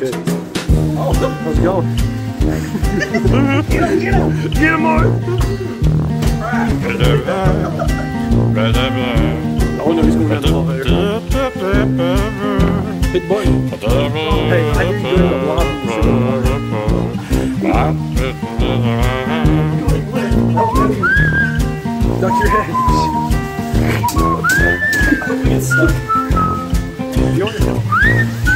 good. Oh, how's it going? Get him, get him! Get him, Mark! Oh no, he's going down the elevator. Hit the button. Hey, I didn't do it a lot of the Duck your head. Get stuck. You want to